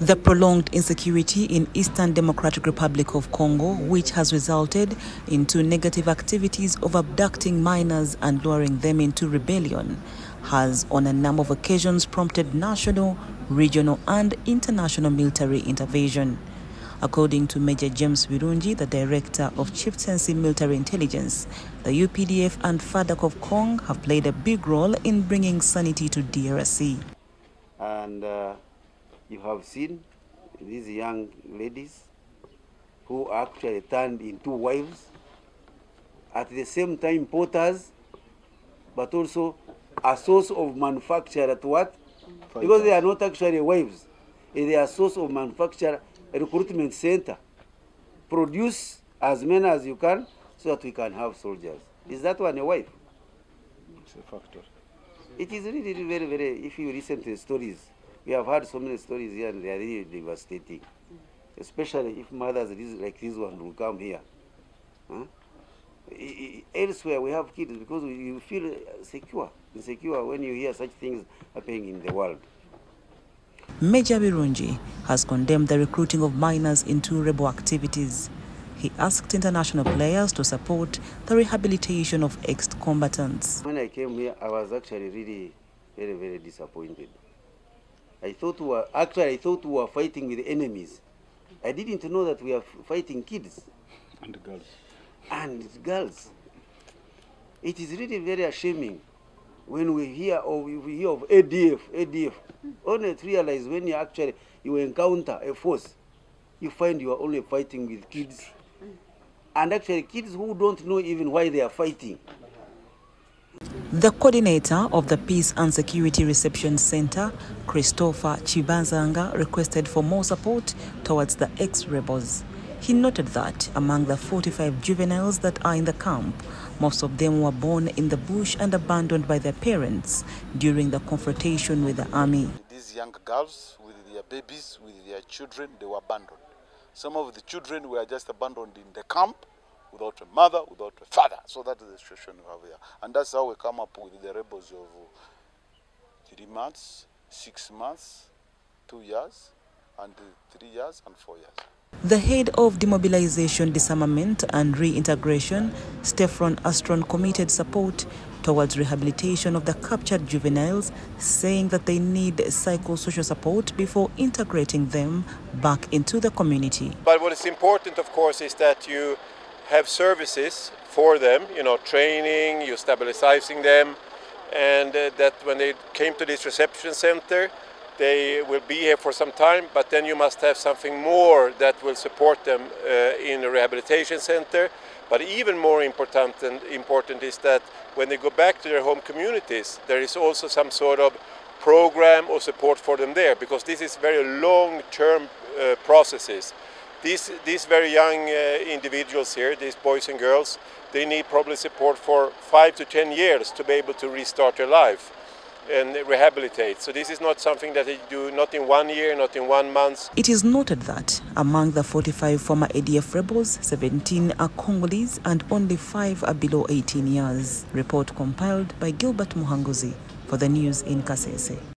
The prolonged insecurity in Eastern Democratic Republic of Congo, which has resulted into negative activities of abducting minors and luring them into rebellion, has on a number of occasions prompted national, regional and international military intervention. According to Major James Birungi, the director of Chieftaincy Military Intelligence, the UPDF and FARDC of Cong have played a big role in bringing sanity to DRC. And uh, you have seen these young ladies who actually turned into wives, at the same time porters, but also a source of manufacture at what? Because they are not actually wives. They are a source of manufacture, recruitment center. Produce as many as you can so that we can have soldiers. Is that one a wife? It's a factor. It is really, really very, very, if you listen to the stories, we have heard so many stories here and they are really devastating. Especially if mothers like this one will come here. Huh? Elsewhere we have kids because you feel secure, insecure when you hear such things happening in the world. Major Birunji has condemned the recruiting of minors into rebel activities. He asked international players to support the rehabilitation of ex-combatants. When I came here, I was actually really very, very disappointed. I thought we were, actually I thought we were fighting with enemies. I didn't know that we are fighting kids. And girls. And girls. It is really very ashaming when we hear of we hear of ADF, ADF. Only to realize when you actually you encounter a force, you find you are only fighting with kids. And actually kids who don't know even why they are fighting. The coordinator of the Peace and Security Reception Center, Christopher Chibanzanga, requested for more support towards the ex-rebels. He noted that among the 45 juveniles that are in the camp, most of them were born in the bush and abandoned by their parents during the confrontation with the army. These young girls with their babies, with their children, they were abandoned. Some of the children were just abandoned in the camp without a mother, without a father. So that is the situation we have here. And that's how we come up with the rebels of three months, six months, two years, and three years, and four years. The head of Demobilization, Disarmament and Reintegration, Stefan Astron, committed support towards rehabilitation of the captured juveniles, saying that they need psychosocial support before integrating them back into the community. But what is important, of course, is that you have services for them, you know, training, you stabilizing them, and uh, that when they came to this reception center, they will be here for some time, but then you must have something more that will support them uh, in a rehabilitation center. But even more important, and important is that when they go back to their home communities, there is also some sort of program or support for them there, because this is very long-term uh, processes. These, these very young uh, individuals here, these boys and girls, they need probably support for five to ten years to be able to restart their life and rehabilitate. So this is not something that they do not in one year, not in one month. It is noted that among the 45 former ADF rebels, 17 are Congolese and only 5 are below 18 years. Report compiled by Gilbert Muhanguzi for the news in Kasese.